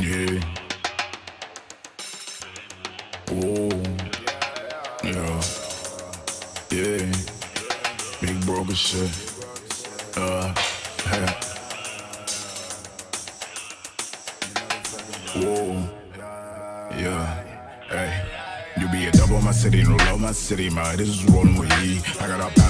Yeah. Whoa. Yeah. Yeah. Big broken shit. Uh. Hey. Whoa. Yeah. Hey. You be a double my city, no love my city, my this is rolling with I got a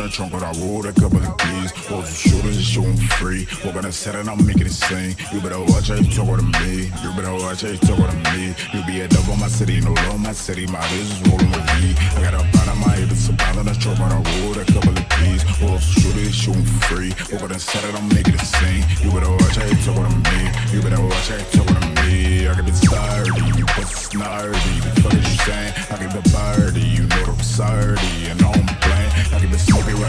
and on the trunk, but I rolled a couple of keys. Those shooters is shooting free. We're gonna set it, I'm making it sing. You better watch how you talk to me. You better watch how you talk to me. You be a double my city, no love my city, my this is rolling with me. I got a pound on my hip and some pounds on the trunk, but I rolled a couple of keys. Those shooters is shooting free. We're gonna set it, I'm making it sing. You better watch how you talk to me. You better watch how you talk to me. I can be sturdy, you bust snardy. The fuck is you saying? I keep it birdie, you know the and I'm playing. I keep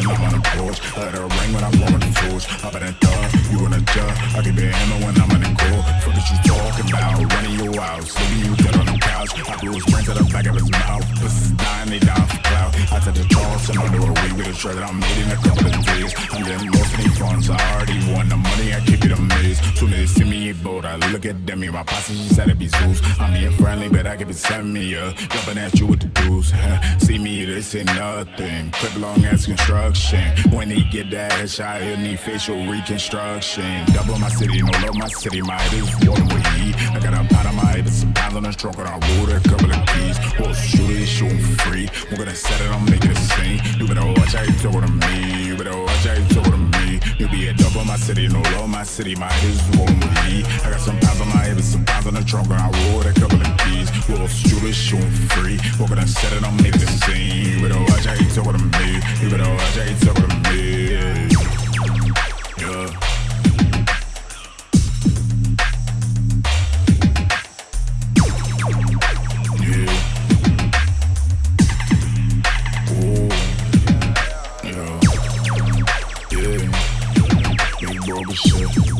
when I'm on the porch. I let it ring when I'm blowing the torch. Up in the dark, you in the jar. I keep it hammer when I'm in the court. Fuck is you talking about? Running your house, leaving you dead on the couch. I blew his brains to the back of his mouth. Pussy's dying, they down for clout. I took the toss and under a week with a shirt that I made in a couple of days. I'm getting most of these funds, I already won the money, I keep it amazed. It I look at them, in my posse, she said it be Zeus. I'm being friendly, but I keep it send me, uh, jumping at you with the dudes. See me, this ain't nothing. Quick long ass construction. When he get that headshot, he'll need facial reconstruction. Double my city, no love my city, my is one with i got a pot on my head, some pounds on the stroke, and I rolled a couple of keys. Well, shooter is shooting free. We're gonna set it, I'm making a scene. You better watch how you talk to me. You better watch how you talk to me. You be a double my city, no love my city, my is one with E. free. We're gonna set it, I'm making a scene. You better watch how you talk to me. You better watch how you talk to me. Yeah. Yeah. Shit.